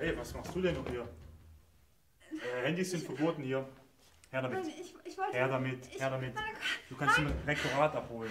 Hey, was machst du denn noch hier? Äh, Handys sind verboten hier. Her damit. Nein, ich, ich wollte. Her damit, ich, her damit. Du kannst ihn im Rektorat abholen.